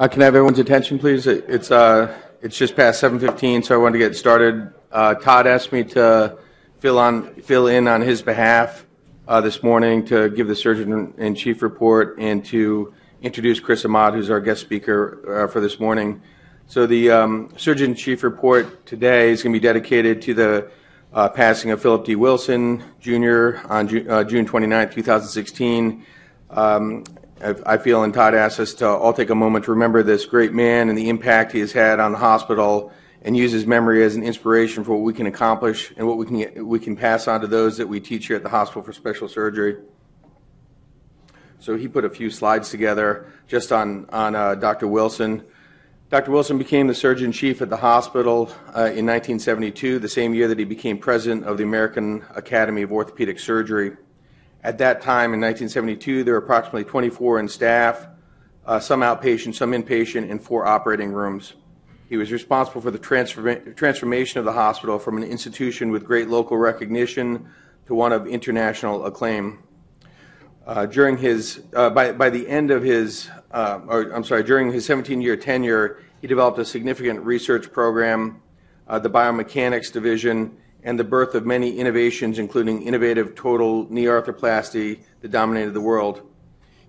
Uh, Can I have everyone's attention, please? It- It's, uh, it's just past 7:15, so I wanted to get started. Uh, Todd asked me to fill on, fill in on his behalf uh, this morning to give the Surgeon-in-Chief report and to introduce Chris Ahmad, who's our guest speaker uh, for this morning. So the um, Surgeon-in-Chief report today is going to be dedicated to the uh, passing of Philip D. Wilson Jr. on Ju- June 29, 2016. Um, I feel, and Todd asked us to all take a moment to remember this great man and the impact he has had on the hospital and use his memory as an inspiration for what we can accomplish and what we can, we can pass on to those that we teach here at the Hospital for Special Surgery. So he put a few slides together just on, on uh, Dr. Wilson. Dr. Wilson became the surgeon chief at the hospital uh, in 1972, the same year that he became president of the American Academy of Orthopedic Surgery. At that time, in 1972, there were approximately 24 in staff, uh, some outpatient, some inpatient, and four operating rooms. He was responsible for the transforma- transformation of the hospital from an institution with great local recognition to one of international acclaim. Uh, during his, uh, by, by the end of his, uh, or I'm sorry, during his 17-year tenure, he developed a significant research program, uh, the biomechanics division, and the birth of many innovations, including innovative total knee arthroplasty that dominated the world.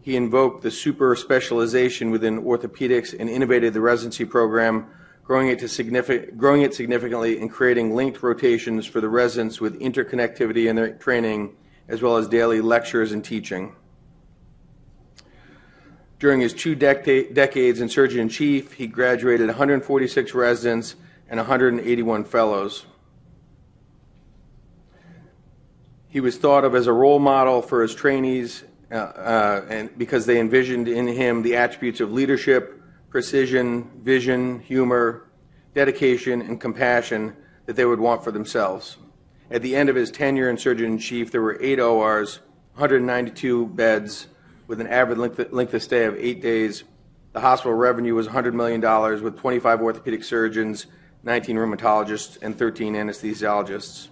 He invoked the super specialization within orthopedics and innovated the residency program, growing it, growing it significantly and creating linked rotations for the residents with interconnectivity in their training, as well as daily lectures and teaching. During his two dec- decades in Surgeon Chief, he graduated 146 residents and 181 fellows. He was thought of as a role model for his trainees uh, uh, and because they envisioned in him the attributes of leadership, precision, vision, humor, dedication, and compassion that they would want for themselves. At the end of his tenure in Surgeon in Chief, there were eight ORs, 192 beds, with an average length, length of stay of eight days. The hospital revenue was $100 million, with 25 orthopedic surgeons, 19 rheumatologists, and 13 anesthesiologists.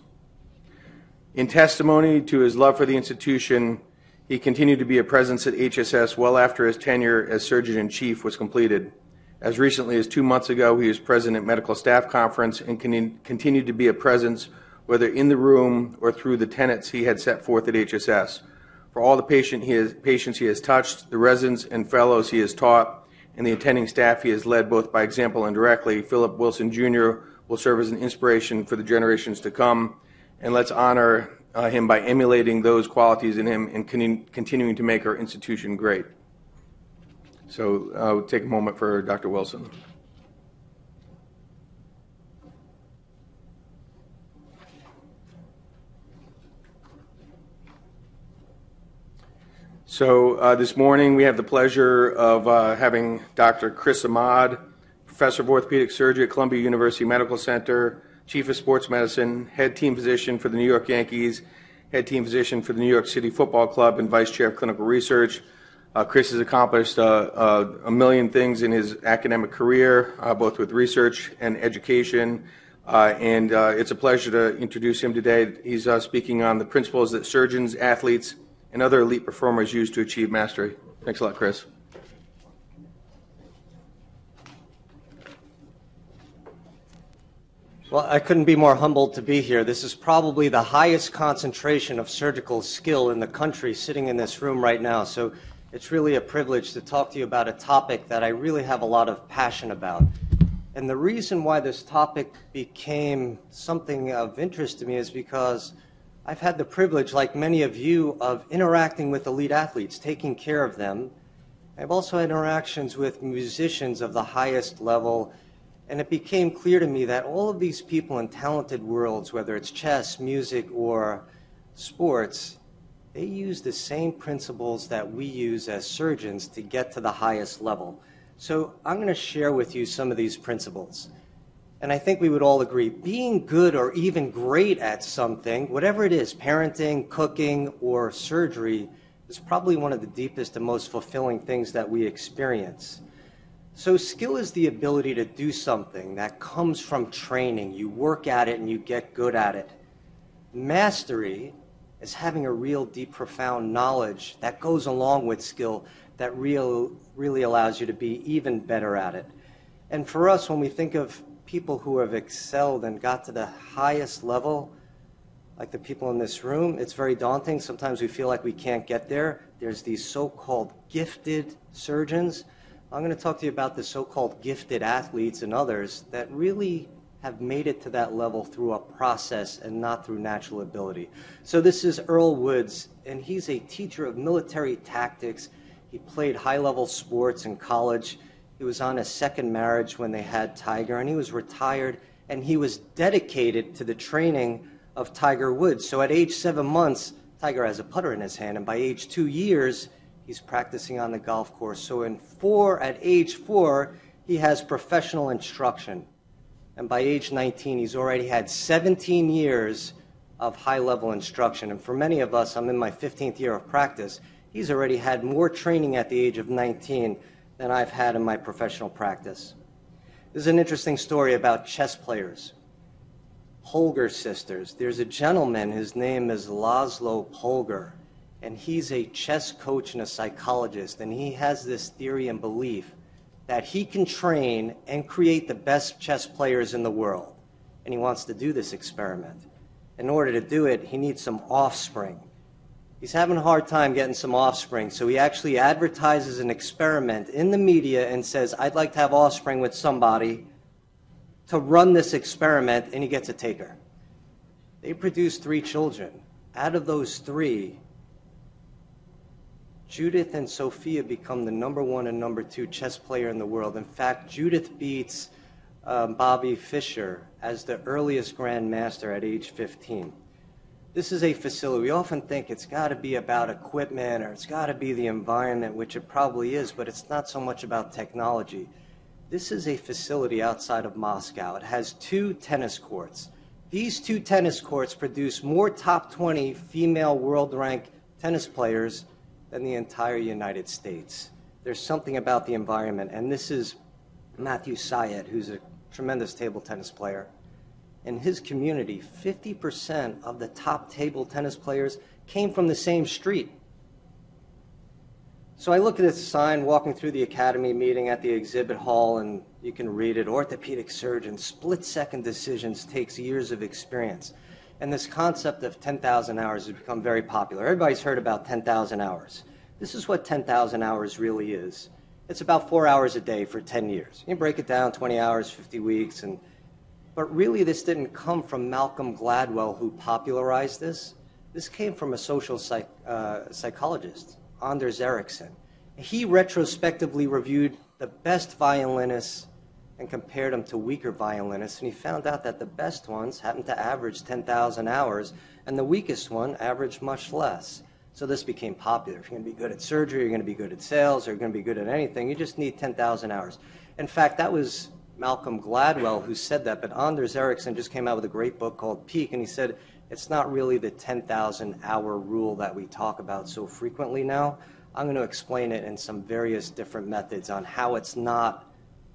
In testimony to his love for the institution, he continued to be a presence at HSS well after his tenure as Surgeon in Chief was completed. As recently as two months ago, he was present at Medical Staff Conference and con- continued to be a presence, whether in the room or through the tenets he had set forth at HSS. For all the patient he has, patients he has touched, the residents and fellows he has taught, and the attending staff he has led both by example and directly, Philip Wilson Jr. will serve as an inspiration for the generations to come. And let's honor uh, him by emulating those qualities in him and con- continuing to make our institution great. So uh, we'll take a moment for Dr. Wilson. So uh, this morning we have the pleasure of uh, having Dr. Chris Ahmad, Professor of Orthopedic Surgery at Columbia University Medical Center, Chief of Sports Medicine, Head Team Physician for the New York Yankees, Head Team Physician for the New York City Football Club, and Vice Chair of Clinical Research. Uh, Chris has accomplished uh, uh, a million things in his academic career, uh, both with research and education. Uh, and uh, it's a pleasure to introduce him today. He's speaking on the principles that surgeons, athletes, and other elite performers use to achieve mastery. Thanks a lot, Chris. Well, I couldn't be more humbled to be here. This is probably the highest concentration of surgical skill in the country sitting in this room right now. So it's really a privilege to talk to you about a topic that I really have a lot of passion about. And the reason why this topic became something of interest to me is because I've had the privilege, like many of you, of interacting with elite athletes, taking care of them. I've also had interactions with musicians of the highest level and it became clear to me that all of these people in talented worlds, whether it's chess, music, or sports, they use the same principles that we use as surgeons to get to the highest level. So I'm going to share with you some of these principles. And I think we would all agree being good or even great at something, whatever it is, parenting, cooking, or surgery, is probably one of the deepest and most fulfilling things that we experience. So, skill is the ability to do something that comes from training. You work at it and you get good at it. Mastery is having a real deep, profound knowledge that goes along with skill that real, really allows you to be even better at it. And for us, when we think of people who have excelled and got to the highest level, like the people in this room, it's very daunting. Sometimes we feel like we can't get there. There's these so called gifted surgeons. I'm going to talk to you about the so called gifted athletes and others that really have made it to that level through a process and not through natural ability. So this is Earl Woods, and he's a teacher of military tactics. He played high-level sports in college. He was on his second marriage when they had Tiger, and he was retired, and he was dedicated to the training of Tiger Woods. So at age seven months, Tiger has a putter in his hand, and by age two years, he's practicing on the golf course. So in four, at age four, he has professional instruction and by age 19, he's already had 17 years of high level instruction. And for many of us, I'm in my 15th year of practice, he's already had more training at the age of 19 than I've had in my professional practice. This is an interesting story about chess players. Polgar sisters. There's a gentleman, his name is Laszlo Polgar, and he's a chess coach and a psychologist, and he has this theory and belief that he can train and create the best chess players in the world. And he wants to do this experiment. In order to do it, he needs some offspring. He's having a hard time getting some offspring, so he actually advertises an experiment in the media and says, I'd like to have offspring with somebody to run this experiment, and he gets a taker. They produce three children. Out of those three, Judith and Sophia become the number one and number two chess player in the world. In fact, Judith beats um, Bobby Fischer as the earliest grandmaster at age 15. This is a facility. We often think it's got to be about equipment or it's got to be the environment, which it probably is, but it's not so much about technology. This is a facility outside of Moscow. It has two tennis courts. These two tennis courts produce more top 20 female world rank tennis players than the entire United States. There's something about the environment, and this is Matthew Syed, who's a tremendous table tennis player. In his community, 50% of the top table tennis players came from the same street. So I look at this sign walking through the academy meeting at the exhibit hall, and you can read it orthopedic surgeon, split second decisions takes years of experience. And this concept of 10,000 hours has become very popular. Everybody's heard about 10,000 hours. This is what 10,000 hours really is. It's about four hours a day for 10 years. You break it down 20 hours, 50 weeks, and but really this didn't come from Malcolm Gladwell who popularized this. This came from a social psych, uh, psychologist, Anders Ericsson. He retrospectively reviewed the best violinists and compared them to weaker violinists, and he found out that the best ones happened to average 10,000 hours, and the weakest one averaged much less. So this became popular. If you're going to be good at surgery, you're going to be good at sales, or you're going to be good at anything, you just need 10,000 hours. In fact, that was Malcolm Gladwell who said that, but Anders Ericsson just came out with a great book called Peak, and he said it's not really the 10,000 hour rule that we talk about so frequently now. I'm going to explain it in some various different methods on how it's not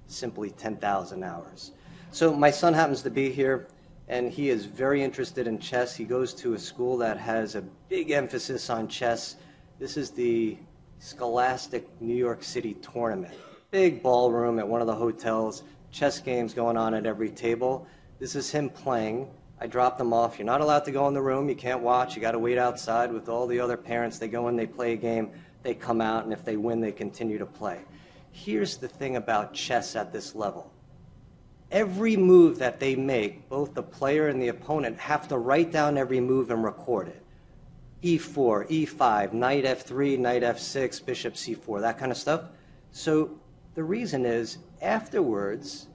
simply 10,000 hours. So my son happens to be here, and he is very interested in chess. He goes to a school that has a big emphasis on chess. This is the Scholastic New York City tournament. Big ballroom at one of the hotels, chess games going on at every table. This is him playing. I dropped them off. You're not allowed to go in the room. You can't watch. You got to wait outside with all the other parents. They go in, they play a game, they come out, and if they win, they continue to play. Here's the thing about chess at this level every move that they make, both the player and the opponent have to write down every move and record it. E4, E5, knight F3, knight F6, bishop C4, that kind of stuff. So the reason is afterwards,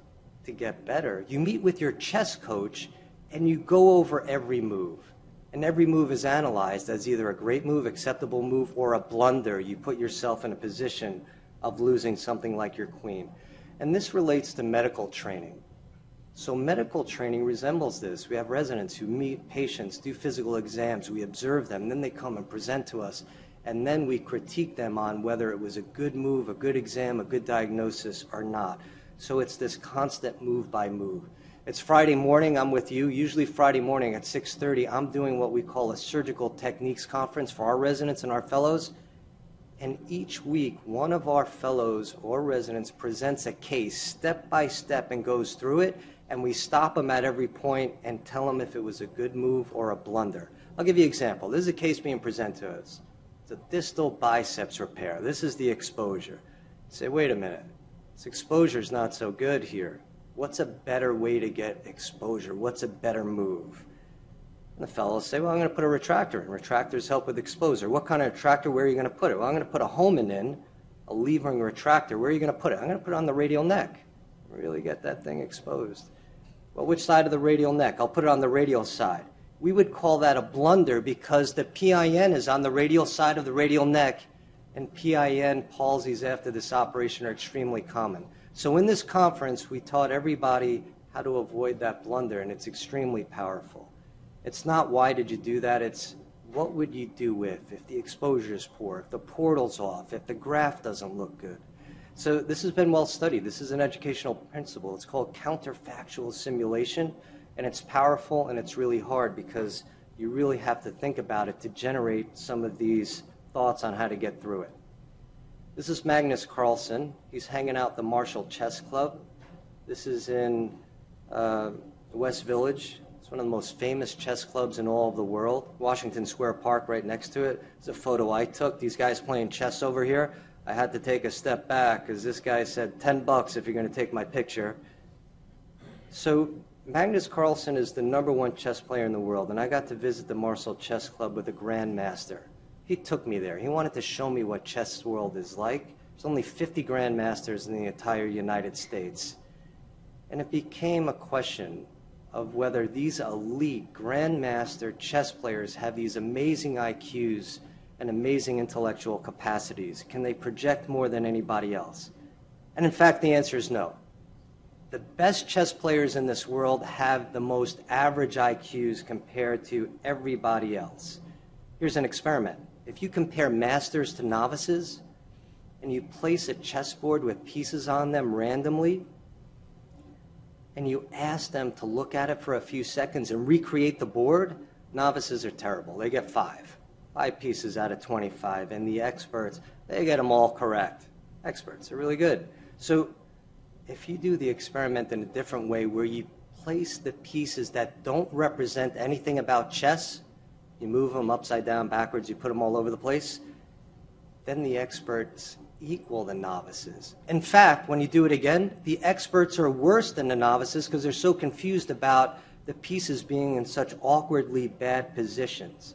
to get better, you meet with your chess coach and you go over every move. And every move is analyzed as either a great move, acceptable move, or a blunder. You put yourself in a position of losing something like your queen. And this relates to medical training. So medical training resembles this. We have residents who meet patients, do physical exams, we observe them, then they come and present to us, and then we critique them on whether it was a good move, a good exam, a good diagnosis, or not. So it's this constant move by move. It's Friday morning. I'm with you. Usually Friday morning at 6:30, I'm doing what we call a surgical techniques conference for our residents and our fellows. And each week, one of our fellows or residents presents a case step by step and goes through it, and we stop them at every point and tell them if it was a good move or a blunder. I'll give you an example. This is a case being presented to us. It's a distal biceps repair. This is the exposure. Say, wait a minute. This exposure is not so good here. What's a better way to get exposure? What's a better move? And the fellows say, well, I'm going to put a retractor in. Retractors help with exposure. What kind of retractor? Where are you going to put it? Well, I'm going to put a Hohmann in, a levering retractor. Where are you going to put it? I'm going to put it on the radial neck. Really get that thing exposed. Well, which side of the radial neck? I'll put it on the radial side. We would call that a blunder because the PIN is on the radial side of the radial neck, and PIN palsies after this operation are extremely common. So in this conference, we taught everybody how to avoid that blunder, and it's extremely powerful. It's not why did you do that, it's what would you do with if the exposure is poor, if the portal's off, if the graft doesn't look good. So this has been well studied. This is an educational principle. It's called counterfactual simulation, and it's powerful and it's really hard because you really have to think about it to generate some of these thoughts on how to get through it. This is Magnus Carlsen. He's hanging out the Marshall Chess Club. This is in uh, West Village one of the most famous chess clubs in all of the world. Washington Square Park right next to it. It's a photo I took. These guys playing chess over here. I had to take a step back because this guy said 10 bucks if you're going to take my picture. So Magnus Carlsen is the number one chess player in the world, and I got to visit the Marshall Chess Club with a grandmaster. He took me there. He wanted to show me what chess world is like. There's only 50 grandmasters in the entire United States. And it became a question of whether these elite grandmaster chess players have these amazing IQs and amazing intellectual capacities. Can they project more than anybody else? And in fact, the answer is no. The best chess players in this world have the most average IQs compared to everybody else. Here's an experiment. If you compare masters to novices, and you place a chessboard with pieces on them randomly, and you ask them to look at it for a few seconds and recreate the board, novices are terrible. They get five, five pieces out of 25. And the experts, they get them all correct. Experts are really good. So if you do the experiment in a different way where you place the pieces that don't represent anything about chess, you move them upside down, backwards, you put them all over the place, then the experts equal the novices. In fact, when you do it again, the experts are worse than the novices because they're so confused about the pieces being in such awkwardly bad positions.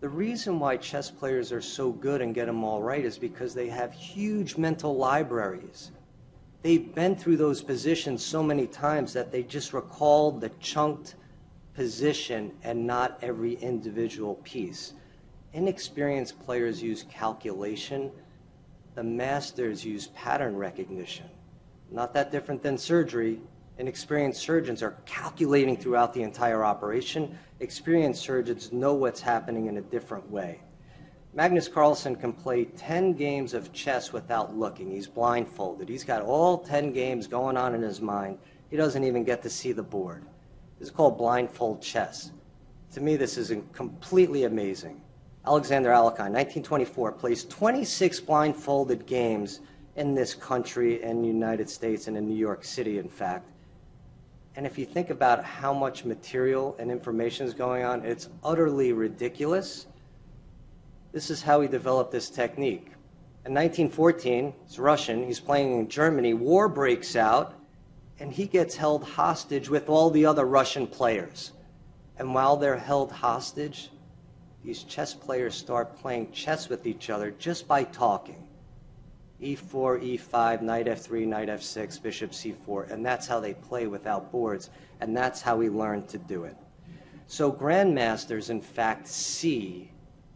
The reason why chess players are so good and get them all right is because they have huge mental libraries. They've been through those positions so many times that they just recall the chunked position and not every individual piece. Inexperienced players use calculation the masters use pattern recognition. Not that different than surgery. Inexperienced surgeons are calculating throughout the entire operation. Experienced surgeons know what's happening in a different way. Magnus Carlsen can play 10 games of chess without looking. He's blindfolded. He's got all 10 games going on in his mind. He doesn't even get to see the board. This is called blindfold chess. To me, this is completely amazing. Alexander Alekhine, 1924, plays 26 blindfolded games in this country and United States and in New York City, in fact. And if you think about how much material and information is going on, it's utterly ridiculous. This is how he developed this technique. In 1914, it's Russian, he's playing in Germany, war breaks out, and he gets held hostage with all the other Russian players. And while they're held hostage, these chess players start playing chess with each other just by talking. E4, E5, knight F3, knight F6, bishop C4, and that's how they play without boards, and that's how we learn to do it. So grandmasters, in fact, see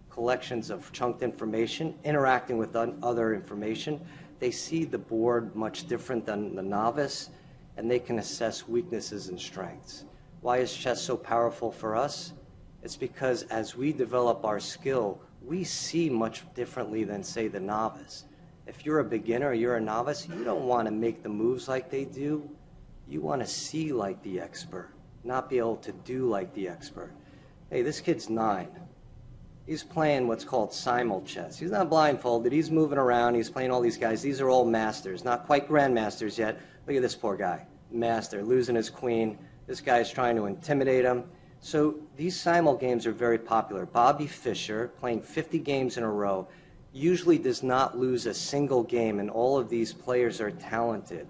collections of chunked information interacting with other information. They see the board much different than the novice, and they can assess weaknesses and strengths. Why is chess so powerful for us? It's because as we develop our skill, we see much differently than, say, the novice. If you're a beginner or you're a novice, you don't want to make the moves like they do. You want to see like the expert, not be able to do like the expert. Hey, this kid's nine. He's playing what's called simul chess. He's not blindfolded. He's moving around. He's playing all these guys. These are all masters, not quite grandmasters yet. Look at this poor guy, master, losing his queen. This guy's trying to intimidate him. So these simul games are very popular. Bobby Fischer, playing 50 games in a row, usually does not lose a single game, and all of these players are talented.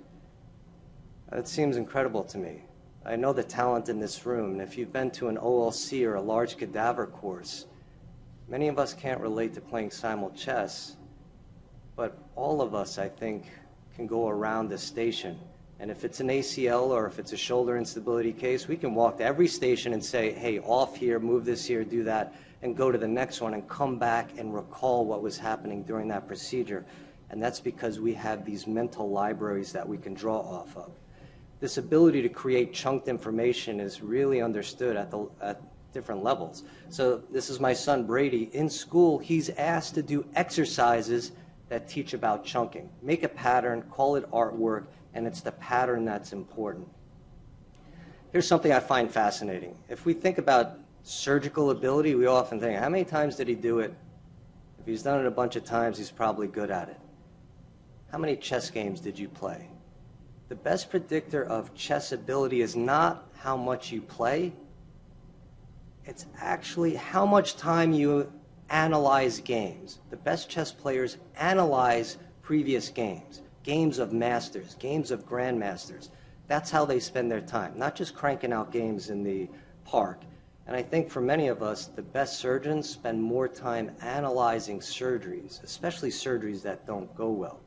That seems incredible to me. I know the talent in this room, and if you've been to an OLC or a large cadaver course, many of us can't relate to playing simul chess, but all of us, I think, can go around the station and if it's an ACL or if it's a shoulder instability case, we can walk to every station and say, hey, off here, move this here, do that, and go to the next one and come back and recall what was happening during that procedure. And that's because we have these mental libraries that we can draw off of. This ability to create chunked information is really understood at, the, at different levels. So this is my son Brady. In school, he's asked to do exercises that teach about chunking. Make a pattern, call it artwork, and it's the pattern that's important. Here's something I find fascinating. If we think about surgical ability, we often think, how many times did he do it? If he's done it a bunch of times, he's probably good at it. How many chess games did you play? The best predictor of chess ability is not how much you play, it's actually how much time you analyze games. The best chess players analyze previous games games of masters, games of grandmasters. That's how they spend their time, not just cranking out games in the park. And I think for many of us, the best surgeons spend more time analyzing surgeries, especially surgeries that don't go well.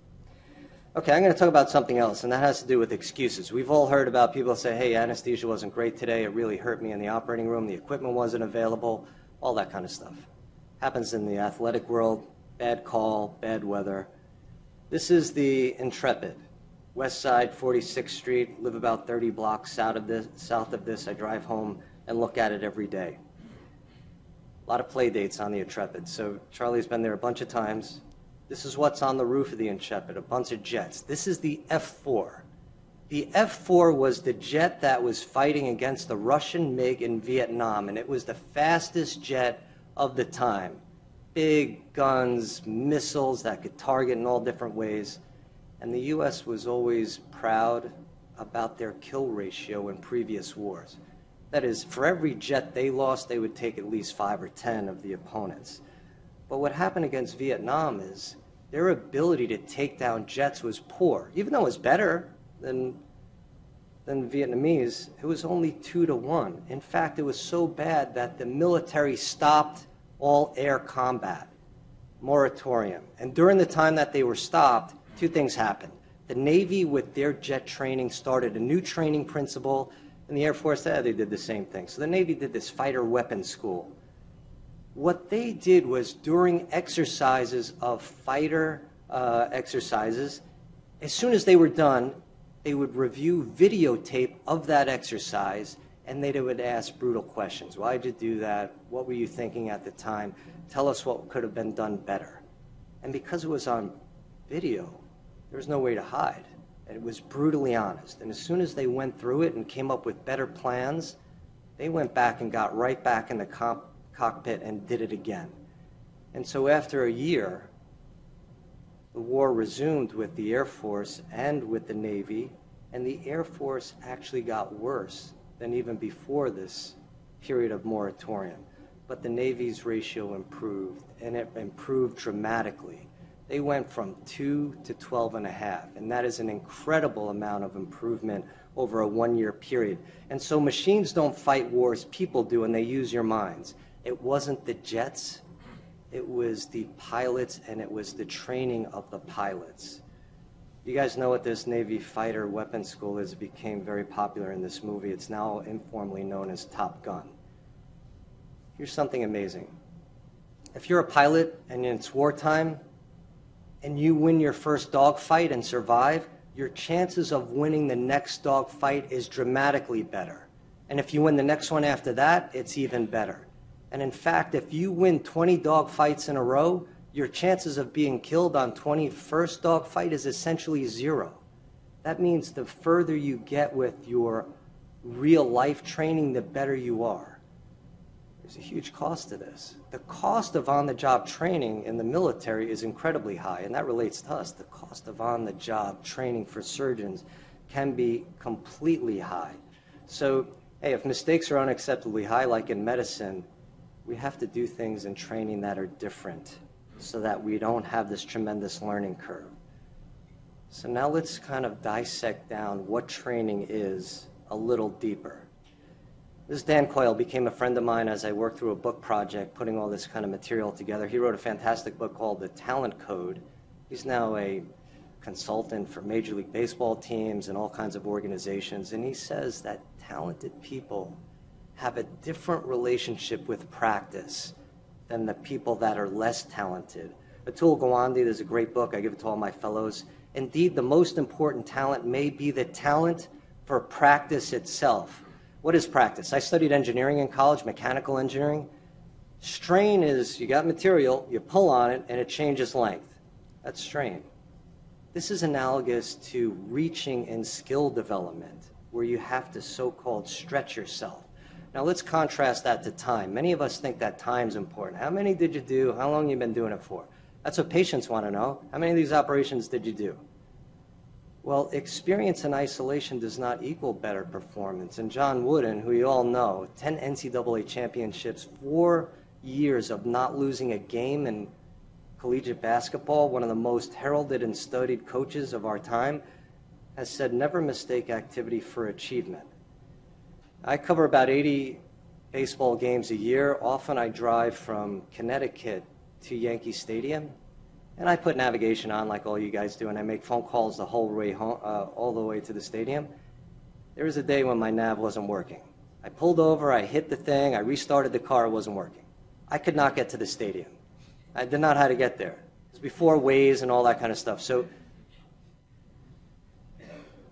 Okay, I'm going to talk about something else, and that has to do with excuses. We've all heard about people say, hey, anesthesia wasn't great today, it really hurt me in the operating room, the equipment wasn't available, all that kind of stuff. Happens in the athletic world, bad call, bad weather. This is the Intrepid, West Side, 46th Street. Live about 30 blocks south of this. South of this, I drive home and look at it every day. A lot of play dates on the Intrepid. So Charlie's been there a bunch of times. This is what's on the roof of the Intrepid, a bunch of jets. This is the F-4. The F-4 was the jet that was fighting against the Russian MiG in Vietnam, and it was the fastest jet of the time big guns, missiles that could target in all different ways. And the U.S. was always proud about their kill ratio in previous wars. That is, for every jet they lost, they would take at least five or ten of the opponents. But what happened against Vietnam is their ability to take down jets was poor. Even though it was better than, than Vietnamese, it was only two to one. In fact, it was so bad that the military stopped all air combat moratorium. And during the time that they were stopped, two things happened. The Navy, with their jet training, started a new training principle, and the Air Force, eh, they did the same thing. So the Navy did this fighter weapons school. What they did was during exercises of fighter uh, exercises, as soon as they were done, they would review videotape of that exercise and they would ask brutal questions. Why did you do that? What were you thinking at the time? Tell us what could have been done better. And because it was on video, there was no way to hide. And it was brutally honest. And as soon as they went through it and came up with better plans, they went back and got right back in the cockpit and did it again. And so after a year, the war resumed with the Air Force and with the Navy, and the Air Force actually got worse than even before this period of moratorium. But the Navy's ratio improved, and it improved dramatically. They went from 2 to 12 and a half, and that is an incredible amount of improvement over a one year period. And so machines don't fight wars, people do, and they use your minds. It wasn't the jets, it was the pilots, and it was the training of the pilots. You guys know what this Navy fighter weapons school is. It became very popular in this movie. It's now informally known as Top Gun. Here's something amazing. If you're a pilot and it's wartime and you win your first dogfight and survive, your chances of winning the next dogfight is dramatically better. And if you win the next one after that, it's even better. And in fact, if you win 20 dogfights in a row, your chances of being killed on 21st dogfight is essentially zero. That means the further you get with your real life training, the better you are. There's a huge cost to this. The cost of on the job training in the military is incredibly high, and that relates to us. The cost of on the job training for surgeons can be completely high. So, hey, if mistakes are unacceptably high, like in medicine, we have to do things in training that are different so that we don't have this tremendous learning curve. So now let's kind of dissect down what training is a little deeper. This Dan Coyle became a friend of mine as I worked through a book project, putting all this kind of material together. He wrote a fantastic book called The Talent Code. He's now a consultant for Major League Baseball teams and all kinds of organizations, and he says that talented people have a different relationship with practice than the people that are less talented. Atul Gawande, there's a great book, I give it to all my fellows. Indeed, the most important talent may be the talent for practice itself. What is practice? I studied engineering in college, mechanical engineering. Strain is you got material, you pull on it, and it changes length. That's strain. This is analogous to reaching and skill development, where you have to so called stretch yourself. Now let's contrast that to time. Many of us think that time's important. How many did you do? How long you been doing it for? That's what patients want to know. How many of these operations did you do? Well, experience in isolation does not equal better performance. And John Wooden, who you all know, 10 NCAA championships, four years of not losing a game in collegiate basketball, one of the most heralded and studied coaches of our time, has said never mistake activity for achievement. I cover about 80 baseball games a year. Often I drive from Connecticut to Yankee Stadium and I put navigation on like all you guys do, and I make phone calls the whole way home, uh, all the way to the stadium. There was a day when my nav wasn't working. I pulled over, I hit the thing, I restarted the car, it wasn't working. I could not get to the stadium. I did not know how to get there. It was before Waze and all that kind of stuff. So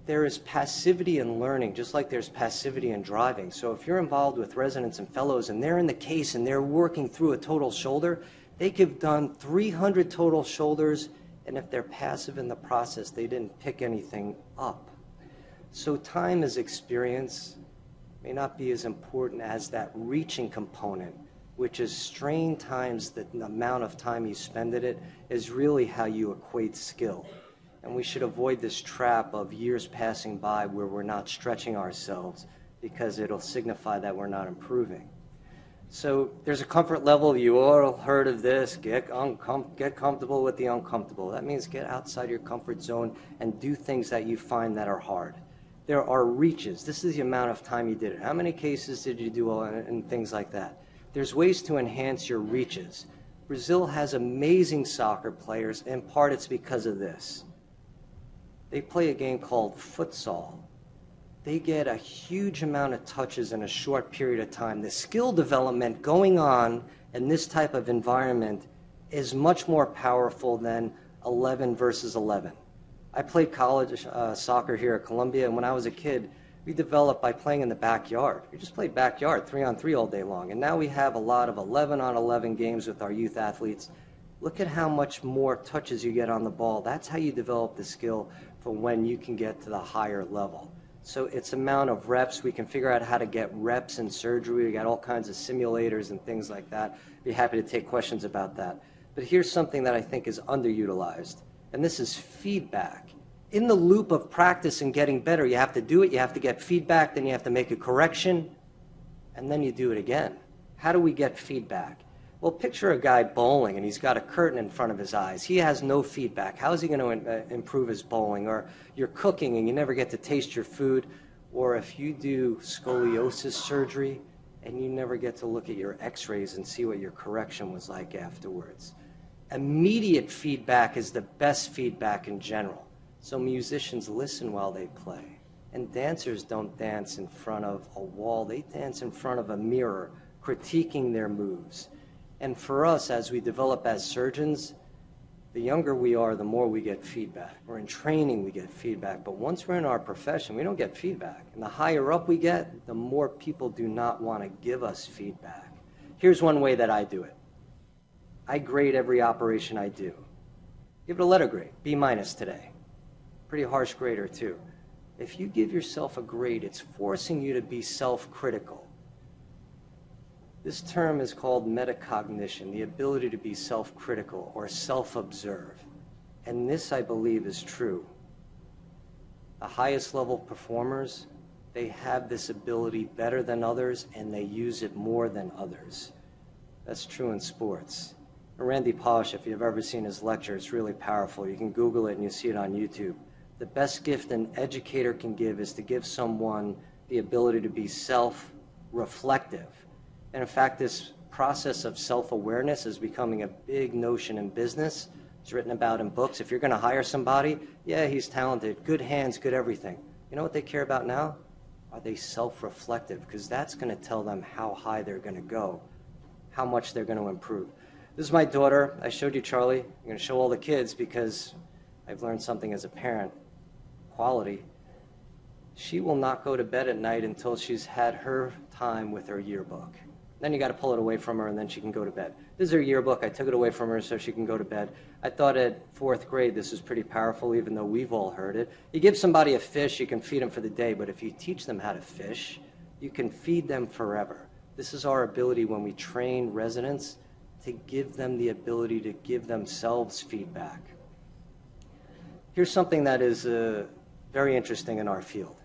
there is passivity in learning, just like there's passivity in driving. So if you're involved with residents and fellows and they're in the case and they're working through a total shoulder, they could have done 300 total shoulders, and if they're passive in the process, they didn't pick anything up. So time as experience may not be as important as that reaching component, which is strain times the amount of time you spend at it, is really how you equate skill. And we should avoid this trap of years passing by where we're not stretching ourselves because it'll signify that we're not improving. So there's a comfort level. You all heard of this. Get, uncom- get comfortable with the uncomfortable. That means get outside your comfort zone and do things that you find that are hard. There are reaches. This is the amount of time you did it. How many cases did you do and, and things like that? There's ways to enhance your reaches. Brazil has amazing soccer players. In part, it's because of this. They play a game called futsal they get a huge amount of touches in a short period of time. The skill development going on in this type of environment is much more powerful than 11 versus 11. I played college uh, soccer here at Columbia, and when I was a kid, we developed by playing in the backyard. We just played backyard, three on three all day long. And now we have a lot of 11 on 11 games with our youth athletes. Look at how much more touches you get on the ball. That's how you develop the skill for when you can get to the higher level. So it's amount of reps. We can figure out how to get reps in surgery. We got all kinds of simulators and things like that. Be happy to take questions about that. But here's something that I think is underutilized, and this is feedback. In the loop of practice and getting better, you have to do it, you have to get feedback, then you have to make a correction, and then you do it again. How do we get feedback? Well, picture a guy bowling and he's got a curtain in front of his eyes. He has no feedback. How is he going to uh, improve his bowling? Or you're cooking and you never get to taste your food. Or if you do scoliosis surgery and you never get to look at your x rays and see what your correction was like afterwards. Immediate feedback is the best feedback in general. So musicians listen while they play. And dancers don't dance in front of a wall, they dance in front of a mirror, critiquing their moves. And for us, as we develop as surgeons, the younger we are, the more we get feedback. We're in training, we get feedback. But once we're in our profession, we don't get feedback. And the higher up we get, the more people do not want to give us feedback. Here's one way that I do it I grade every operation I do. Give it a letter grade, B minus today. pretty harsh grader too. If you give yourself a grade, it's forcing you to be self-critical. This term is called metacognition, the ability to be self-critical or self-observe. And this, I believe, is true. The highest level performers, they have this ability better than others and they use it more than others. That's true in sports. Randy Pausch, if you've ever seen his lecture, it's really powerful. You can Google it and you see it on YouTube. The best gift an educator can give is to give someone the ability to be self-reflective. And in fact, this process of self-awareness is becoming a big notion in business. It's written about in books. If you're going to hire somebody, yeah, he's talented, good hands, good everything. You know what they care about now? Are they self-reflective? Because that's going to tell them how high they're going to go, how much they're going to improve. This is my daughter. I showed you Charlie. I'm going to show all the kids because I've learned something as a parent quality. She will not go to bed at night until she's had her time with her yearbook. Then you got to pull it away from her and then she can go to bed. This is her yearbook. I took it away from her so she can go to bed. I thought at fourth grade this was pretty powerful, even though we've all heard it. You give somebody a fish, you can feed them for the day, but if you teach them how to fish, you can feed them forever. This is our ability when we train residents to give them the ability to give themselves feedback. Here's something that is uh, very interesting in our field.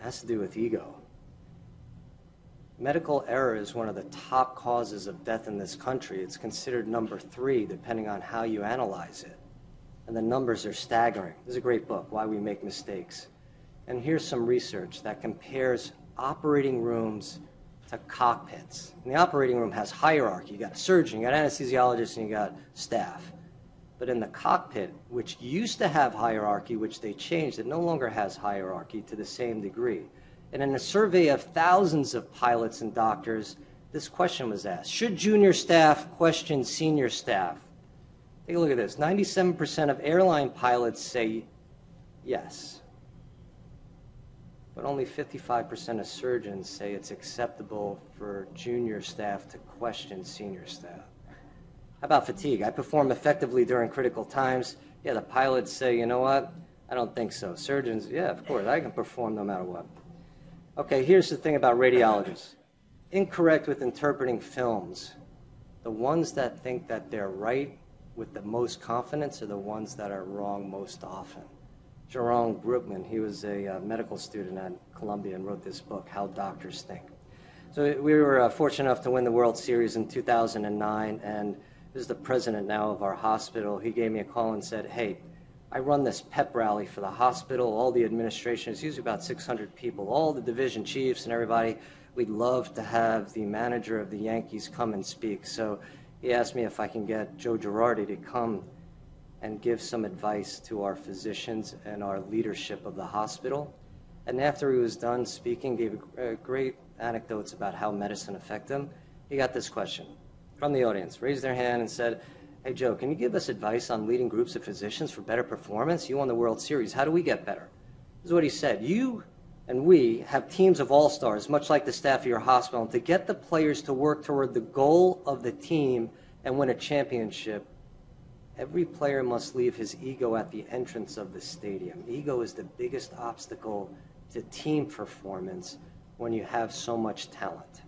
It has to do with ego. Medical error is one of the top causes of death in this country. It's considered number three, depending on how you analyze it. And the numbers are staggering. This is a great book, Why We Make Mistakes. And here's some research that compares operating rooms to cockpits. And the operating room has hierarchy. You got a surgeon, you got anesthesiologist, and you got staff. But in the cockpit, which used to have hierarchy, which they changed, it no longer has hierarchy to the same degree. And in a survey of thousands of pilots and doctors, this question was asked Should junior staff question senior staff? Take a look at this 97% of airline pilots say yes, but only 55% of surgeons say it's acceptable for junior staff to question senior staff. How about fatigue? I perform effectively during critical times. Yeah, the pilots say, you know what? I don't think so. Surgeons, yeah, of course, I can perform no matter what. Okay, here's the thing about radiologists incorrect with interpreting films. The ones that think that they're right with the most confidence are the ones that are wrong most often. Jerome Groopman, he was a uh, medical student at Columbia and wrote this book, How Doctors Think. So we were uh, fortunate enough to win the World Series in 2009, and this is the president now of our hospital. He gave me a call and said, Hey, I run this pep rally for the hospital, all the administration. It's usually about 600 people, all the division chiefs and everybody. We'd love to have the manager of the Yankees come and speak. So he asked me if I can get Joe Girardi to come and give some advice to our physicians and our leadership of the hospital. And after he was done speaking, gave uh, great anecdotes about how medicine affect them. He got this question from the audience, raised their hand and said, Hey, Joe, can you give us advice on leading groups of physicians for better performance? You won the World Series. How do we get better? This is what he said. You and we have teams of all stars, much like the staff of your hospital. And to get the players to work toward the goal of the team and win a championship, every player must leave his ego at the entrance of the stadium. Ego is the biggest obstacle to team performance when you have so much talent.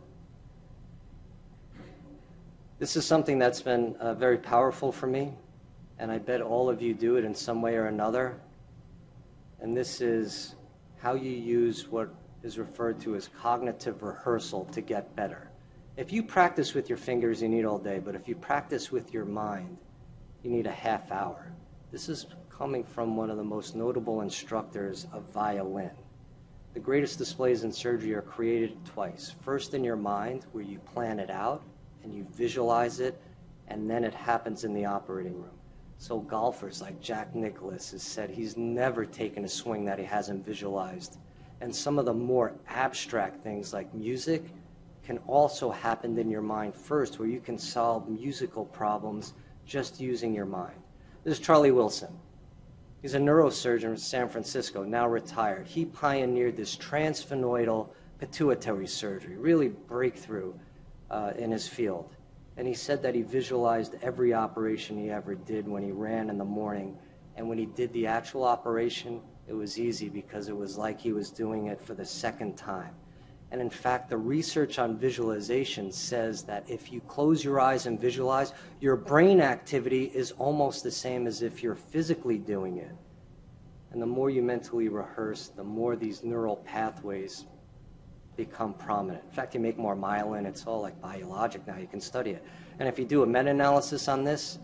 This is something that's been uh, very powerful for me, and I bet all of you do it in some way or another. And this is how you use what is referred to as cognitive rehearsal to get better. If you practice with your fingers, you need all day, but if you practice with your mind, you need a half hour. This is coming from one of the most notable instructors of violin. The greatest displays in surgery are created twice. First in your mind, where you plan it out, and you visualize it, and then it happens in the operating room. So golfers like Jack Nicklaus has said he's never taken a swing that he hasn't visualized. And some of the more abstract things like music can also happen in your mind first, where you can solve musical problems just using your mind. This is Charlie Wilson. He's a neurosurgeon in San Francisco, now retired. He pioneered this transsphenoidal pituitary surgery, really breakthrough uh, in his field. And he said that he visualized every operation he ever did when he ran in the morning And when he did the actual operation, it was easy because it was like he was doing it for the second time. And in fact, the research on visualization says that if you close your eyes and visualize, your brain activity is almost the same as if you're physically doing it. And the more you mentally rehearse, the more these neural pathways become prominent. In fact, you make more myelin. It's all like biologic now. You can study it. And if you do a meta-analysis on this,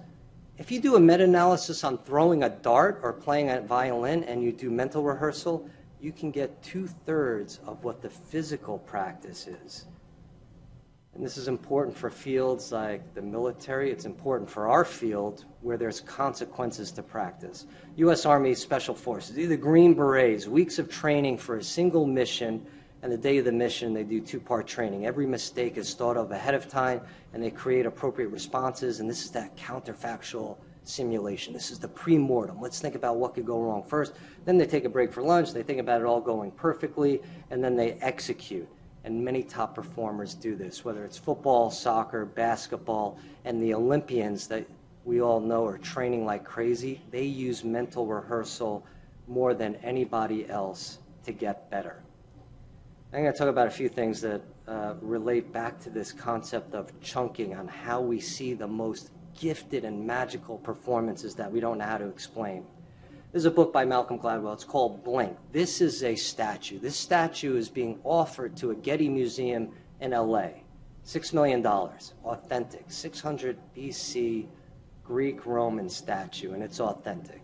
if you do a meta-analysis on throwing a dart or playing a violin and you do mental rehearsal, you can get two-thirds of what the physical practice is. And this is important for fields like the military. It's important for our field where there's consequences to practice. U.S. Army Special Forces, either Green Berets, weeks of training for a single mission, and the day of the mission, they do two part training. Every mistake is thought of ahead of time, and they create appropriate responses, and this is that counterfactual simulation. This is the pre-mortem. Let's think about what could go wrong first. Then they take a break for lunch. They think about it all going perfectly, and then they execute. And many top performers do this, whether it's football, soccer, basketball, and the Olympians that we all know are training like crazy. They use mental rehearsal more than anybody else to get better. I'm going to talk about a few things that uh, relate back to this concept of chunking on how we see the most gifted and magical performances that we don't know how to explain. There's a book by Malcolm Gladwell. It's called Blink. This is a statue. This statue is being offered to a Getty Museum in LA. $6 million, authentic, 600 BC Greek Roman statue, and it's authentic.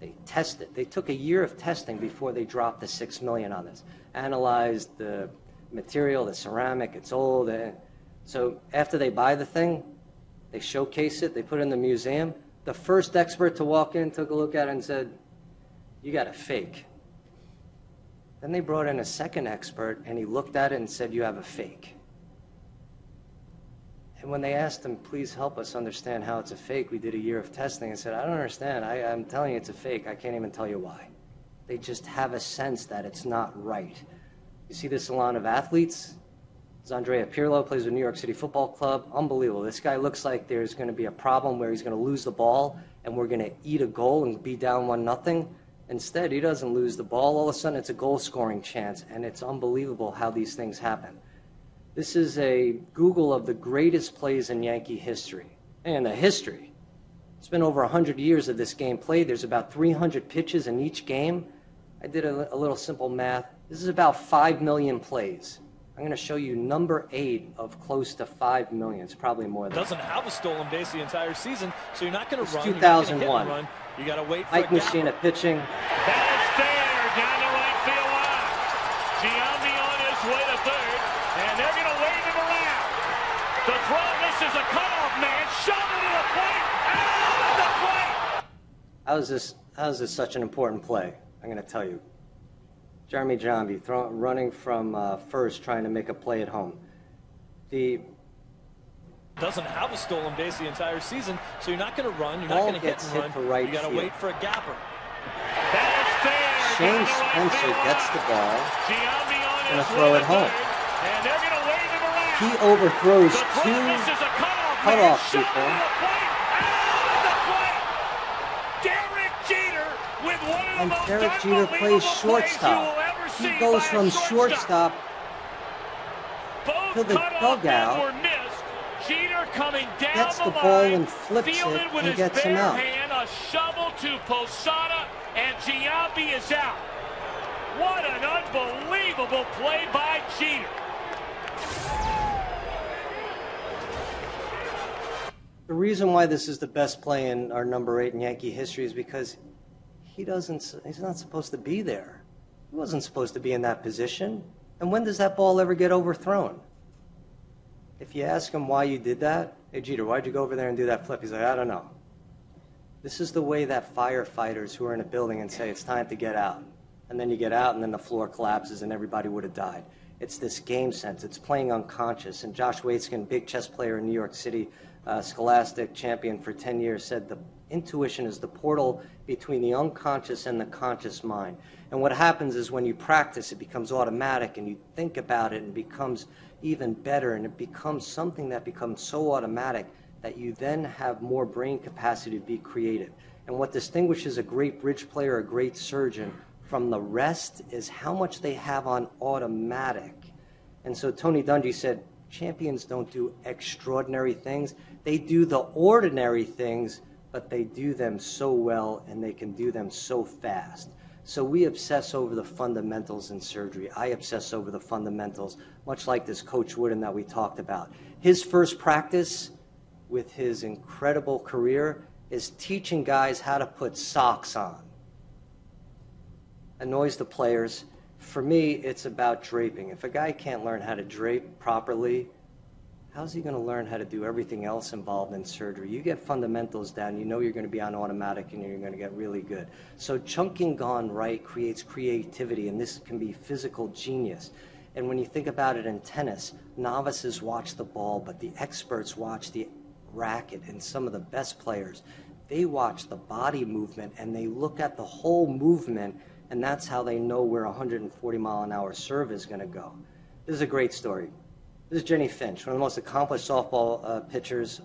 They tested. They took a year of testing before they dropped the 6 million on this. Analyzed the material, the ceramic, it's old. Uh, so after they buy the thing, they showcase it, they put it in the museum. The first expert to walk in took a look at it and said, You got a fake. Then they brought in a second expert and he looked at it and said, You have a fake. And when they asked him, please help us understand how it's a fake, we did a year of testing and said, I don't understand. I, am telling you it's a fake. I can't even tell you why. They just have a sense that it's not right. You see this salon of athletes? It's Andrea Pirlo plays with New York City Football Club. Unbelievable. This guy looks like there's going to be a problem where he's going to lose the ball and we're going to eat a goal and be down one nothing. Instead, he doesn't lose the ball. All of a sudden, it's a goal scoring chance, and it's unbelievable how these things happen. This is a Google of the greatest plays in Yankee history. And the history. It's been over 100 years of this game played. There's about 300 pitches in each game. I did a, a little simple math. This is about 5 million plays. I'm going to show you number eight of close to five million. It's probably more than Doesn't have a stolen base the entire season, so you're not going to run. 2001. Run. You got to wait for Mike Mussina pitching. That is fair down the right field line. Giambi on his way to third, and they're going to wave him around. The throw misses a cutoff man. Shot to the plate. Out of the plate. How is this? How is this such an important play? I'm going to tell you. Jeremy Giambi throw, running from uh, first, trying to make a play at home. The doesn't have a stolen base the entire season, so you're not going to run. You're not going to get hit and run. For right you got to wait for a gapper. That is fair. Shane Spencer gets the ball and throw it home. And they're going to wave him around. He overthrows two cutoff, cutoff people. And Derek Jeter plays shortstop. He goes from shortstop to the dugout, gets the ball and flips it and gets him out. Hand, a shovel to Posada, and Giambi is out. What an unbelievable play by Jeter. The reason why this is the best play in our number eight in Yankee history is because he doesn't, he's not supposed to be there. He wasn't supposed to be in that position. And when does that ball ever get overthrown? If you ask him why you did that, hey Jeter, why'd you go over there and do that flip? He's like, I don't know. This is the way that firefighters who are in a building and say it's time to get out. And then you get out and then the floor collapses and everybody would have died. It's this game sense. It's playing unconscious. And Josh Waitzkin, big chess player in New York City, uh, scholastic champion for 10 years, said the intuition is the portal between the unconscious and the conscious mind. And what happens is when you practice, it becomes automatic and you think about it and becomes even better and it becomes something that becomes so automatic that you then have more brain capacity to be creative. And what distinguishes a great bridge player, a great surgeon, from the rest is how much they have on automatic. And so Tony Dungy said, champions don't do extraordinary things. They do the ordinary things, but they do them so well and they can do them so fast. So we obsess over the fundamentals in surgery. I obsess over the fundamentals, much like this Coach Wooden that we talked about. His first practice with his incredible career is teaching guys how to put socks on. Annoys the players. For me, it's about draping. If a guy can't learn how to drape properly, how's he going to learn how to do everything else involved in surgery? You get fundamentals down, you know you're going to be on automatic and you're going to get really good. So chunking gone right creates creativity, and this can be physical genius. And when you think about it in tennis, novices watch the ball, but the experts watch the racket. And some of the best players, they watch the body movement and they look at the whole movement, and that's how they know where 140 mile an hour serve is going to go. This is a great story. This is Jennie Finch, one of the most accomplished softball uh, pitchers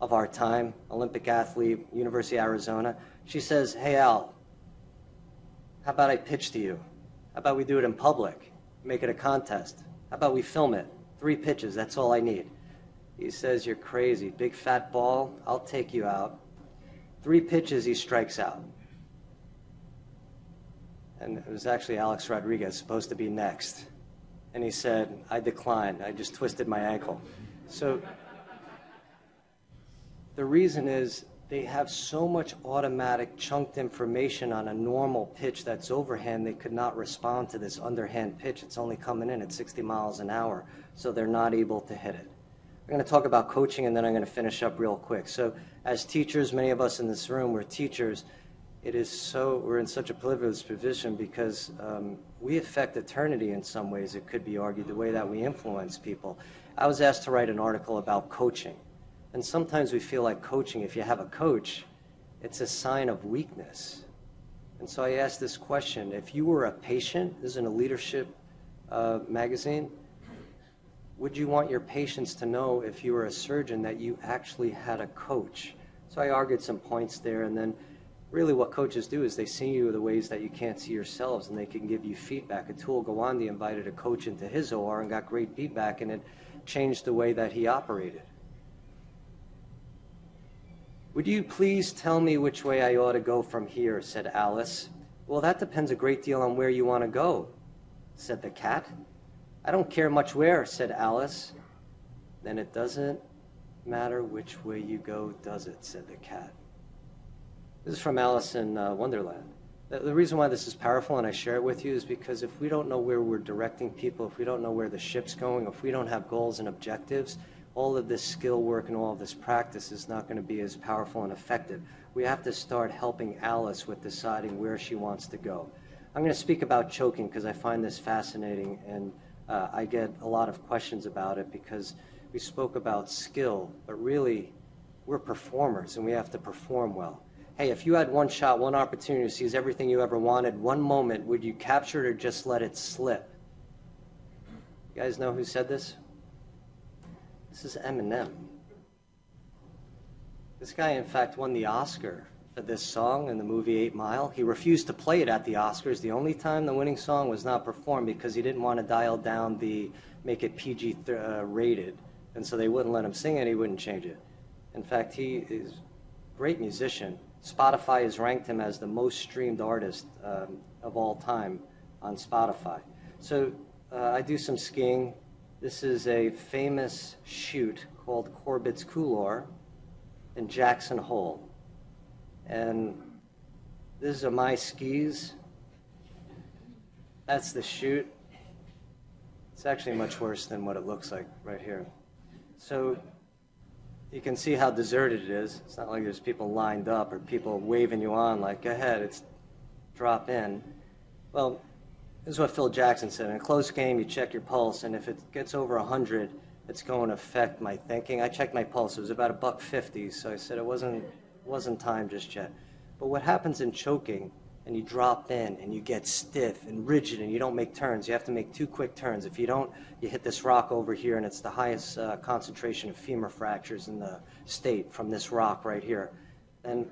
of our time, Olympic athlete, University of Arizona. She says, Hey, Al, how about I pitch to you? How about we do it in public? Make it a contest? How about we film it? Three pitches, that's all I need. He says, You're crazy. Big fat ball, I'll take you out. Three pitches, he strikes out. And it was actually Alex Rodriguez supposed to be next. And he said, I declined. I just twisted my ankle. So the reason is they have so much automatic chunked information on a normal pitch that's overhand, they could not respond to this underhand pitch. It's only coming in at 60 miles an hour, so they're not able to hit it. I'm going to talk about coaching and then I'm going to finish up real quick. So, as teachers, many of us in this room, we're teachers. It is so, we're in such a privileged position because um, we affect eternity in some ways, it could be argued, the way that we influence people. I was asked to write an article about coaching. And sometimes we feel like coaching, if you have a coach, it's a sign of weakness. And so I asked this question if you were a patient, this is in a leadership uh, magazine, would you want your patients to know if you were a surgeon that you actually had a coach? So I argued some points there, and then really what coaches do is they see you the ways that you can't see yourselves and they can give you feedback. Atul Gawande invited a coach into his OR and got great feedback and it changed the way that he operated. Would you please tell me which way I ought to go from here, said Alice. Well, that depends a great deal on where you want to go, said the cat. I don't care much where, said Alice. Then it doesn't matter which way you go, does it, said the cat. This is from Alice in uh, Wonderland. The, reason why this is powerful and I share it with you is because if we don't know where we're directing people, if we don't know where the ship's going, if we don't have goals and objectives, all of this skill work and all of this practice is not going to be as powerful and effective. We have to start helping Alice with deciding where she wants to go. I'm going to speak about choking because I find this fascinating and uh, I get a lot of questions about it because we spoke about skill, but really we're performers and we have to perform well hey, if you had one shot, one opportunity to seize everything you ever wanted, one moment, would you capture it or just let it slip? You guys know who said this? This is Eminem. This guy, in fact, won the Oscar for this song in the movie Eight Mile. He refused to play it at the Oscars. The only time the winning song was not performed because he didn't want to dial down the make it PG uh, rated, and so they wouldn't let him sing it. He wouldn't change it. In fact, he is a great musician. Spotify has ranked him as the most streamed artist um, of all time on Spotify. So uh, I do some skiing. This is a famous chute called Corbett's Couloir in Jackson Hole. And these are my skis. That's the chute. It's actually much worse than what it looks like right here. So you can see how deserted it is. It's not like there's people lined up or people waving you on like, go ahead, it's drop in. Well, this is what Phil Jackson said. In a close game, you check your pulse, and if it gets over 100, it's going to affect my thinking. I checked my pulse. It was about a buck 50, so I said it wasn't, wasn't time just yet. But what happens in choking and you drop in and you get stiff and rigid and you don't make turns. You have to make two quick turns. If you don't, you hit this rock over here and it's the highest uh, concentration of femur fractures in the state from this rock right here. Then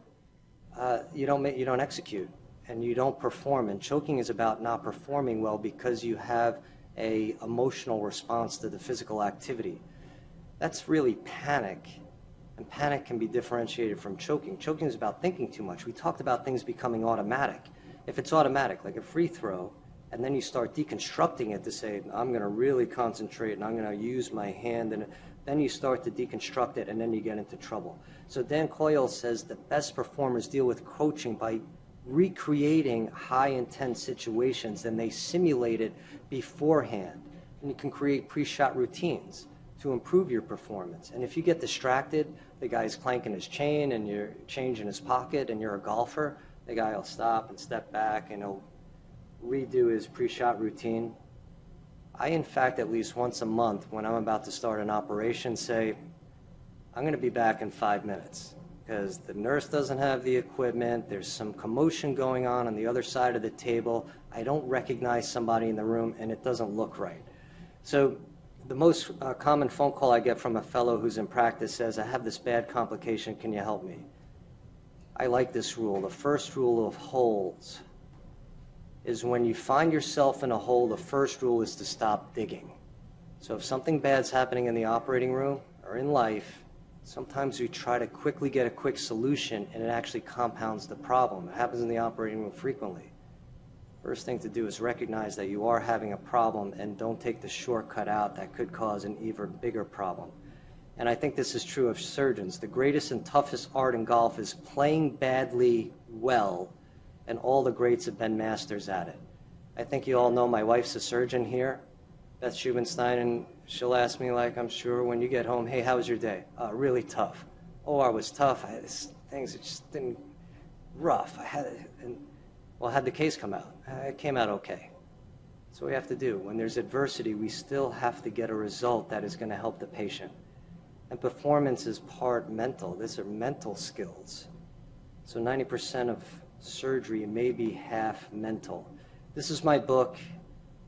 uh, you don't make, you don't execute and you don't perform. And choking is about not performing well because you have a emotional response to the physical activity. That's really panic. And panic can be differentiated from choking. Choking is about thinking too much. We talked about things becoming automatic. If it's automatic, like a free throw, and then you start deconstructing it to say, I'm going to really concentrate and I'm going to use my hand, and then you start to deconstruct it, and then you get into trouble. So Dan Coyle says the best performers deal with coaching by recreating high intense situations and they simulate it beforehand. And you can create pre shot routines to improve your performance. And if you get distracted, the guy's clanking his chain and you're changing his pocket and you're a golfer, the guy will stop and step back and he'll redo his pre shot routine. I, in fact, at least once a month, when I'm about to start an operation, say, I'm going to be back in five minutes because the nurse doesn't have the equipment. There's some commotion going on on the other side of the table. I don't recognize somebody in the room, and it doesn't look right. So, the most uh, common phone call I get from a fellow who's in practice says, I have this bad complication. Can you help me? I like this rule. The first rule of holes is when you find yourself in a hole, the first rule is to stop digging. So, if something bad's happening in the operating room or in life, Sometimes we try to quickly get a quick solution and it actually compounds the problem. It happens in the operating room frequently. First thing to do is recognize that you are having a problem and don't take the shortcut out that could cause an even bigger problem. And I think this is true of surgeons. The greatest and toughest art in golf is playing badly well, and all the greats have been masters at it. I think you all know my wife's a surgeon here, Beth Shubin Stein, and she'll ask me, like, I'm sure when you get home, hey, how was your day? Uh, really tough. Oh, I was tough. I things just didn't, rough. I had, and, well, had the case come out? Uh, it came out okay. What we have to do. When there's adversity, we still have to get a result that is going to help the patient. And performance is part mental. These are mental skills. So 90% of surgery may be half mental. This is my book.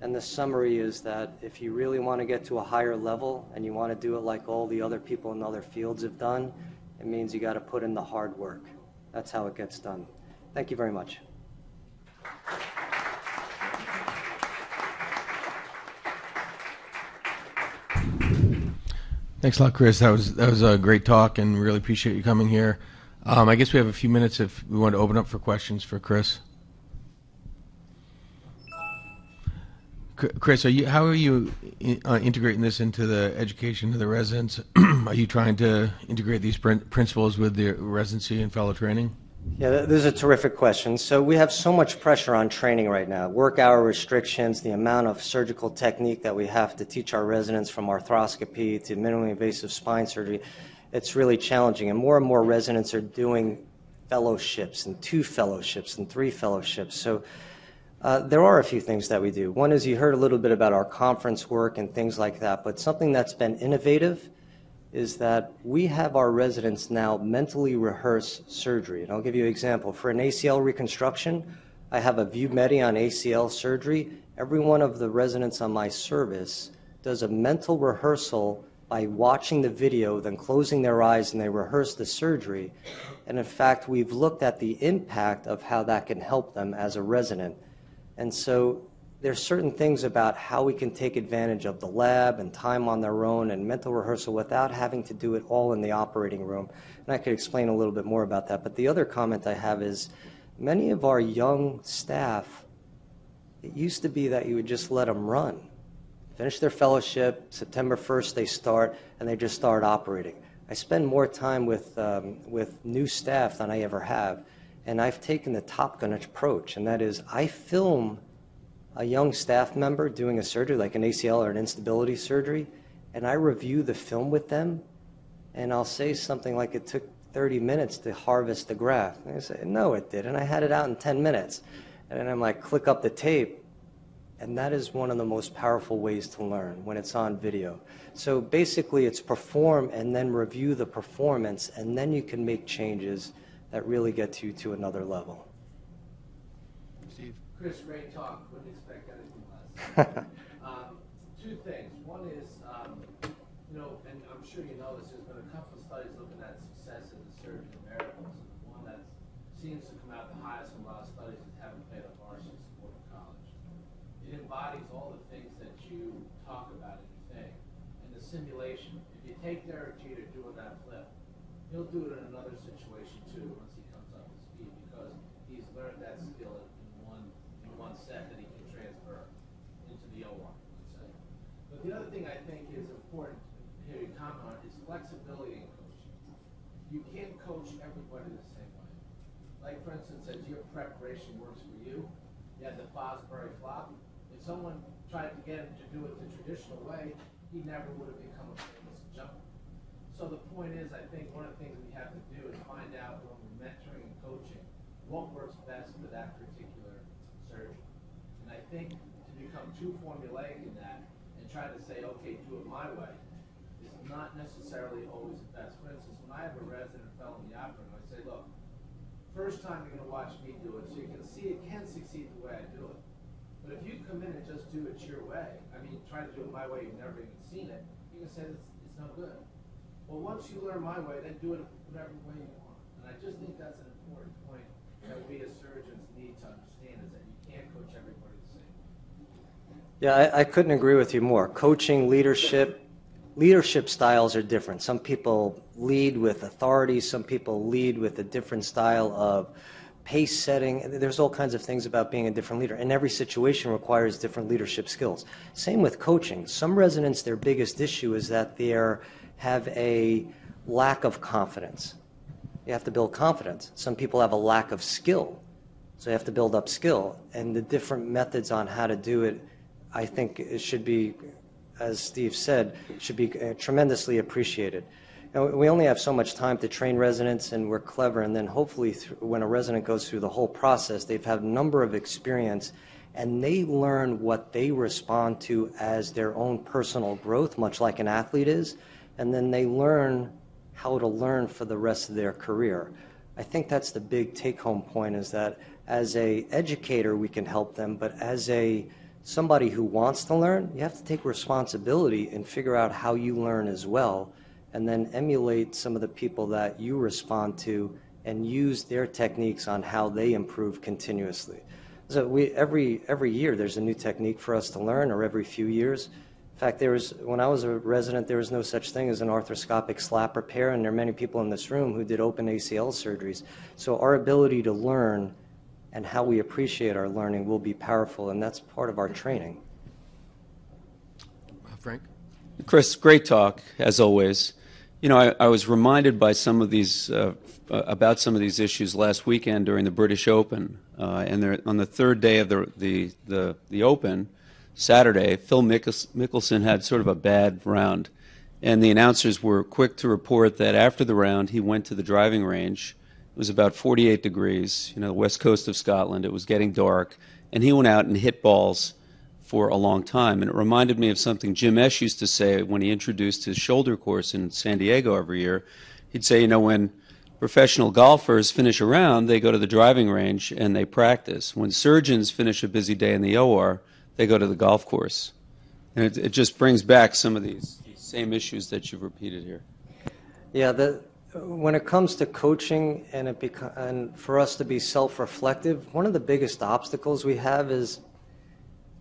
And the summary is that if you really want to get to a higher level and you want to do it like all the other people in other fields have done, it means you got to put in the hard work. That's how it gets done. Thank you very much. Thanks a lot, Chris. That was that was a great talk, and really appreciate you coming here. Um, I guess we have a few minutes if we want to open up for questions for Chris. Chris, are you, how are you uh, integrating this into the education of the residents? are you trying to integrate these principles with the residency and fellow training? Yeah, this is a terrific question. So we have so much pressure on training right now. Work hour restrictions, the amount of surgical technique that we have to teach our residents from arthroscopy to minimally invasive spine surgery, it's really challenging. And more and more residents are doing fellowships and two fellowships and three fellowships. So uh, there are a few things that we do. One is you heard a little bit about our conference work and things like that, but something that's been innovative is that we have our residents now mentally rehearse surgery. And I'll give you an example. For an ACL reconstruction, I have a VuMedi on ACL surgery. Every one of the residents on my service does a mental rehearsal by watching the video, then closing their eyes and they rehearse the surgery. And in fact, we've looked at the impact of how that can help them as a resident. And so there's certain things about how we can take advantage of the lab and time on their own and mental rehearsal without having to do it all in the operating room. And I could explain a little bit more about that. But the other comment I have is many of our young staff, it used to be that you would just let them run. Finish their fellowship, September 1st they start, and they just start operating. I spend more time with, um, with new staff than I ever have and I've taken the Top Gun approach, and that is I film a young staff member doing a surgery like an ACL or an instability surgery, and I review the film with them, and I'll say something like it took 30 minutes to harvest the graft. And they say, no, it didn't. And I had it out in 10 minutes. And then I'm like, click up the tape, and that is one of the most powerful ways to learn when it's on video. So basically, it's perform and then review the performance, and then you can make changes that really get you to another level. Steve. Chris, great talk. Wouldn't expect anything less. Um, two things. One is, um, you know, and I'm sure you know this, there's been a couple of studies looking at success in the surgery of miracles. The one that seems to come out the highest in a lot of studies is haven't played a varsity sport in college. It embodies all the things that you talk about in your thing. And the simulation, if you take Derek Jeter doing that flip, he'll do it in another situation too, once he comes up to speed, because he's learned that skill in one, in one set that he can transfer into the O one, let's say. But the other thing I think is important, to hear you comment on, is flexibility in coaching. You can't coach everybody the same way. Like, for instance, as your preparation works for you, you had the Fosbury flop. If someone tried to get him to do it the traditional way, he never would have become a famous jumper. So the point is, I think one of the things we have to do is find out when we're mentoring and coaching, what works best for that particular surgeon. And I think to become too formulaic in that try to say, okay, do it my way, is not necessarily always the best. For instance, when I have a resident fellow in the operating room, I say, look, first time you're gonna watch me do it, so you can see it can succeed the way I do it. But if you come in and just do it your way, I mean, try to do it my way, you've never even seen it, you can say it's, it's no good. Well, once you learn my way, then do it whatever way you want. And I just think that's an important point that we as surgeons need to understand is that you can't coach everybody. Yeah, I, I couldn't agree with you more. Coaching, leadership, leadership styles are different. Some people lead with authority, some people lead with a different style of pace setting. There's all kinds of things about being a different leader, and every situation requires different leadership skills. Same with coaching. Some residents, their biggest issue is that they have a lack of confidence. You have to build confidence. Some people have a lack of skill, so you have to build up skill. And the different methods on how to do it, I think, it should be, as Steve said, should be uh, tremendously appreciated. Now, we only have so much time to train residents, and we're clever. And then hopefully, th- when a resident goes through the whole process, they've had a number of experience, and they learn what they respond to as their own personal growth, much like an athlete is. And then they learn how to learn for the rest of their career. I think that's the big take-home point: is that as a educator, we can help them, but as a somebody who wants to learn, you have to take responsibility and figure out how you learn as well and then emulate some of the people that you respond to and use their techniques on how they improve continuously. So we every every year there's a new technique for us to learn, or every few years. In fact, there was when I was a resident, there was no such thing as an arthroscopic slap repair, and there are many people in this room who did open ACL surgeries. So our ability to learn and how we appreciate our learning will be powerful, and that's part of our training. Frank? Chris, great talk as always. You know, I, I was reminded by some of these uh, uh, about some of these issues last weekend during the British Open, uh, and there, on the third day of the the the, the Open, Saturday, Phil Mickelson had sort of a bad round, and the announcers were quick to report that after the round he went to the driving range. It was about 48 degrees, you know, the west coast of Scotland. It was getting dark, and he went out and hit balls for a long time. And it reminded me of something Jim Esch used to say when he introduced his shoulder course in San Diego every year. He'd say, you know, when professional golfers finish a round, they go to the driving range and they practice. When surgeons finish a busy day in the OR, they go to the golf course. And it, it just brings back some of these same issues that you've repeated here. Yeah, the, when it comes to coaching and, it and for us to be self-reflective, one of the biggest obstacles we have is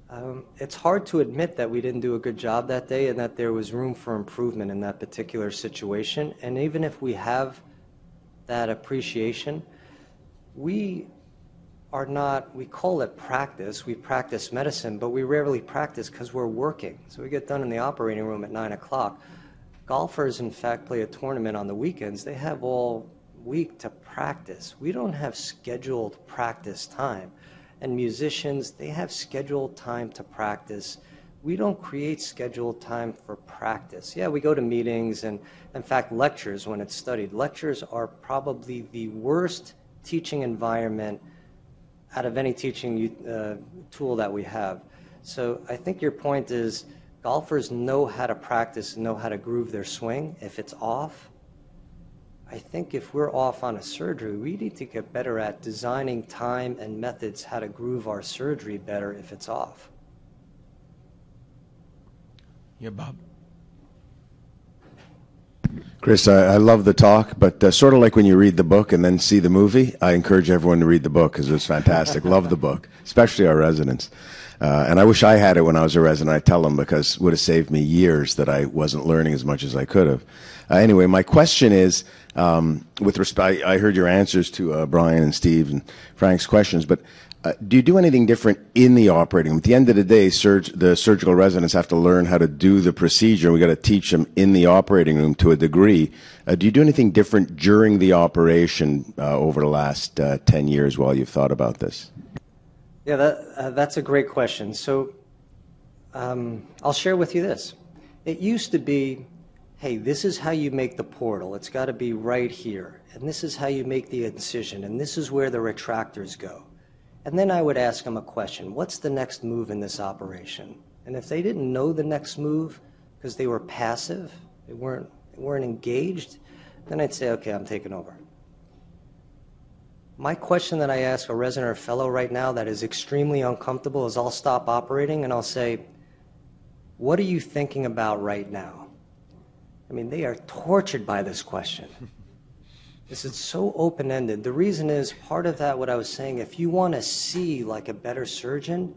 um, it's hard to admit that we didn't do a good job that day and that there was room for improvement in that particular situation. And even if we have that appreciation, we are not, we call it practice. We practice medicine, but we rarely practice because we're working. So we get done in the operating room at 9 o'clock. Golfers, in fact, play a tournament on the weekends. They have all week to practice. We don't have scheduled practice time. And musicians, they have scheduled time to practice. We don't create scheduled time for practice. Yeah, we go to meetings and, in fact, lectures when it's studied. Lectures are probably the worst teaching environment out of any teaching uh, tool that we have. So I think your point is golfers know how to practice, know how to groove their swing. If it's off, I think if we're off on a surgery, we need to get better at designing time and methods how to groove our surgery better if it's off. Yeah, Bob. Chris, I, I love the talk, but uh, sort of like when you read the book and then see the movie, I encourage everyone to read the book because it's fantastic. love the book, especially our residents. Uh, and I wish I had it when I was a resident. I tell them because it would have saved me years that I wasn't learning as much as I could have. Uh, anyway, my question is, um, with respect, I heard your answers to uh, Brian and Steve and Frank's questions, but uh, do you do anything different in the operating room? At the end of the day, surg- the surgical residents have to learn how to do the procedure. We got to teach them in the operating room to a degree. Uh, do you do anything different during the operation uh, over the last 10 years while you've thought about this? Yeah, that, uh, that's a great question. So um, I'll share with you this. It used to be, hey, this is how you make the portal. It's got to be right here. And this is how you make the incision. And this is where the retractors go. And then I would ask them a question What's the next move in this operation? And if they didn't know the next move because they were passive, they weren't, they weren't engaged, then I'd say, okay, I'm taking over. My question that I ask a resident or fellow right now that is extremely uncomfortable is I'll stop operating and I'll say, What are you thinking about right now? I mean, they are tortured by this question. This is so open ended. The reason is part of that, what I was saying, if you want to see like a better surgeon,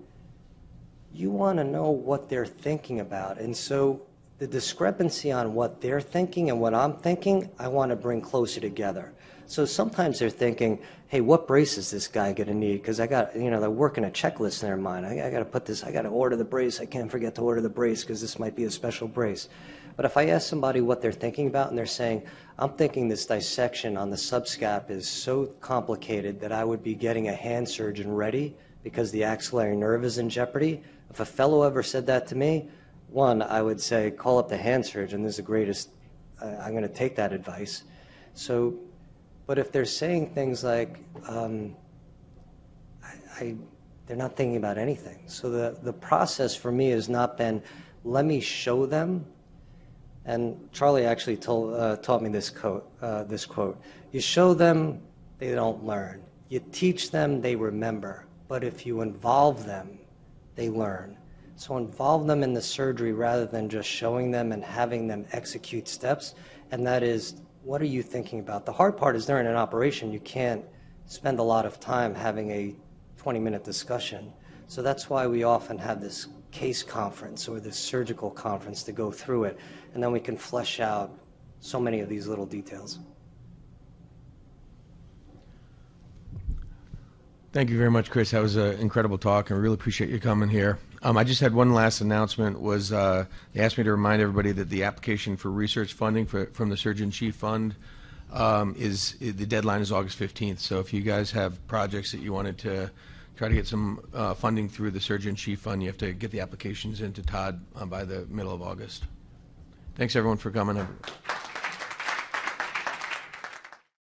you want to know what they're thinking about. And so the discrepancy on what they're thinking and what I'm thinking, I want to bring closer together. So sometimes they're thinking, hey, what brace is this guy going to need? Because I got, you know, they're working a checklist in their mind. I, I got to put this, I got to order the brace. I can't forget to order the brace because this might be a special brace. But if I ask somebody what they're thinking about and they're saying, I'm thinking this dissection on the subscap is so complicated that I would be getting a hand surgeon ready because the axillary nerve is in jeopardy. If a fellow ever said that to me, one, I would say, call up the hand surgeon. This is the greatest. I'm going to take that advice. So but if they're saying things like, um, I, I, they're not thinking about anything. So the, the process for me has not been, let me show them. And Charlie actually told, uh, taught me this quote, uh, this quote. You show them, they don't learn. You teach them, they remember. But if you involve them, they learn. So involve them in the surgery rather than just showing them and having them execute steps. And that is what are you thinking about? The hard part is during an operation, you can't spend a lot of time having a 20 minute discussion. So that's why we often have this case conference or this surgical conference to go through it, and then we can flesh out so many of these little details. Thank you very much, Chris. That was an incredible talk, and really appreciate you coming here. Um, I just had one last announcement. Was uh, they asked me to remind everybody that the application for research funding for, from the Surgeon Chief Fund um, is the deadline is August 15th. So if you guys have projects that you wanted to try to get some uh, funding through the Surgeon Chief Fund, you have to get the applications into Todd uh, by the middle of August. Thanks everyone for coming.